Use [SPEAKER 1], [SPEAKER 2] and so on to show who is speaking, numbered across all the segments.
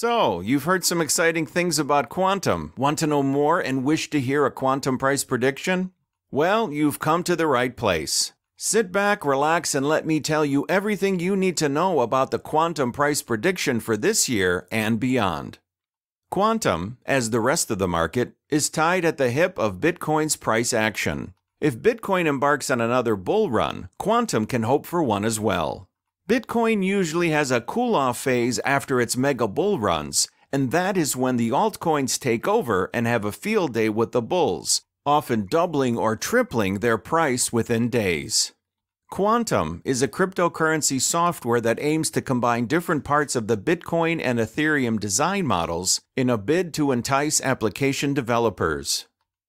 [SPEAKER 1] So, you've heard some exciting things about Qtum. Want to know more and wish to hear a Qtum price prediction? Well, you've come to the right place. Sit back, relax, and let me tell you everything you need to know about the Qtum price prediction for this year and beyond. Qtum, as the rest of the market, is tied at the hip of Bitcoin's price action. If Bitcoin embarks on another bull run, Qtum can hope for one as well. Bitcoin usually has a cool off phase after its mega bull runs, and that is when the altcoins take over and have a field day with the bulls, often doubling or tripling their price within days. Qtum is a cryptocurrency software that aims to combine different parts of the Bitcoin and Ethereum design models in a bid to entice application developers.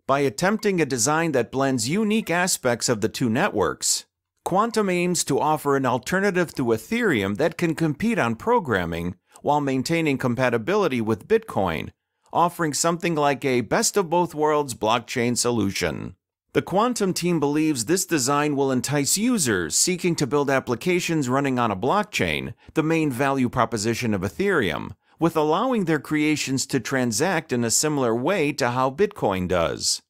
[SPEAKER 1] By attempting a design that blends unique aspects of the two networks, Qtum aims to offer an alternative to Ethereum that can compete on programming while maintaining compatibility with Bitcoin, offering something like a best of both worlds blockchain solution. The Qtum team believes this design will entice users seeking to build applications running on a blockchain, the main value proposition of Ethereum, with allowing their creations to transact in a similar way to how Bitcoin does.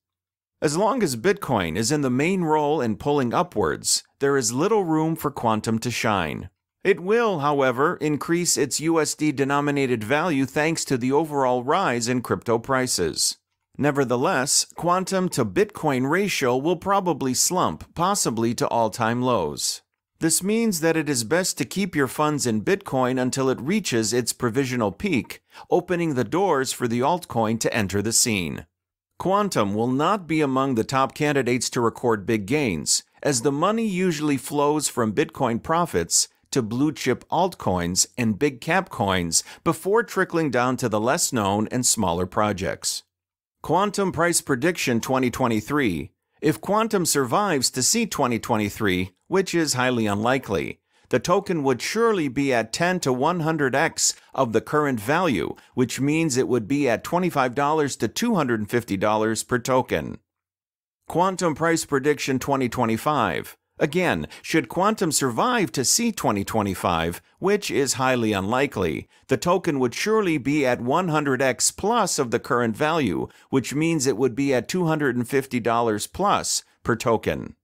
[SPEAKER 1] As long as Bitcoin is in the main role in pulling upwards, there is little room for Qtum to shine. It will, however, increase its USD denominated value thanks to the overall rise in crypto prices. Nevertheless, Qtum to Bitcoin ratio will probably slump, possibly to all time lows. This means that it is best to keep your funds in Bitcoin until it reaches its provisional peak, opening the doors for the altcoin to enter the scene. Qtum will not be among the top candidates to record big gains, as the money usually flows from Bitcoin profits to blue chip altcoins and big cap coins before trickling down to the less known and smaller projects. Qtum Price Prediction 2023 If Qtum survives to see 2023, which is highly unlikely, the token would surely be at 10 to 100x of the current value, which means it would be at $25 to $250 per token. Qtum Price Prediction 2025 Again, should Qtum survive to see 2025, which is highly unlikely, the token would surely be at 100x plus of the current value, which means it would be at $250 plus per token.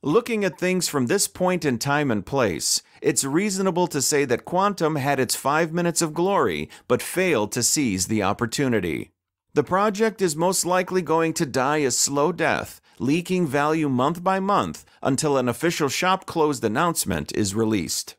[SPEAKER 1] Looking at things from this point in time and place, it's reasonable to say that Qtum had its five minutes of glory, but failed to seize the opportunity. The project is most likely going to die a slow death, leaking value month by month until an official shop closed announcement is released.